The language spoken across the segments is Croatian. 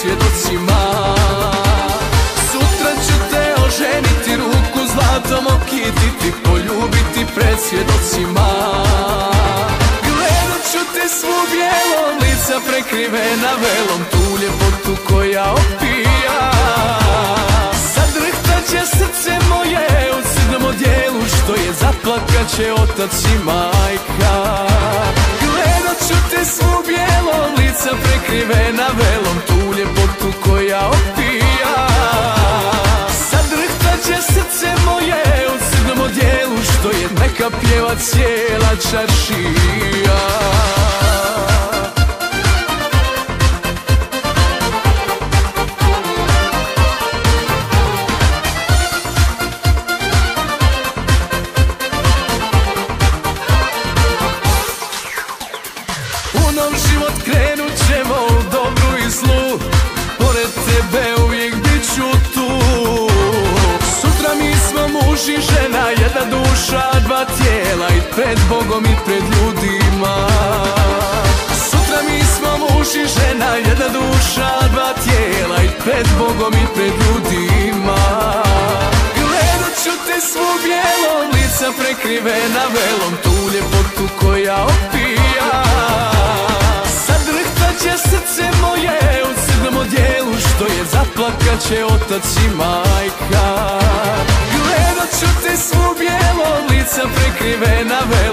svjedocima. Sutra ću te oženiti ruku zlatom okititi Poljubiti pred svjedocima. Gledat ću te svu bijelom lica prekrivena velom Tu ljepotu koja opija. Će srce moje u crnom odjelu Što je zaplakat će otac i majka. Gledat ću te svu bijelom lica prekrivena velom pjeva cijela čaršija. Novom život krenut ćemo u dobru i zlu. Pored tebe uvijek bit ću tu. Sutra mi smo muž i žena Jedna duša, pred Bogom i pred ljudima. Sutra mi smo muž i žena Jedna duša, dva tijela I pred Bogom i pred ljudima. Gledat ću te svu bijelom Lica prekrivena velom Tu ljepotu koja opija. Će srce moje u crnom odjelu Što je zaplakat će otac i majka. Gledat ću te svu bijelom lica prekrivena velom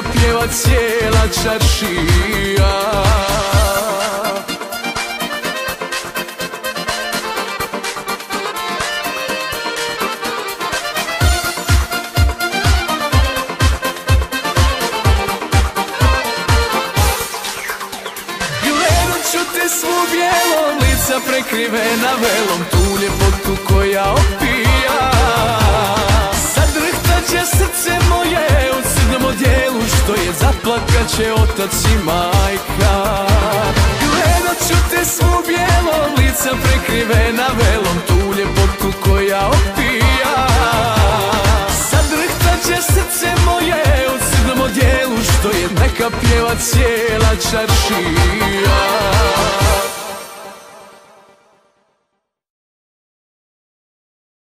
neka pjeva cijela čaršija. Ću te svu bijelom lica prekrivena velom Tu ljepotu koja opija zaplakat će otac i majka? Gledat ću te svu bijelom lica prekrivena velom Tu ljepotu koja opija. Zadrhtat će srce moje u crnom odjelu Što je neka pjeva cijela čaršija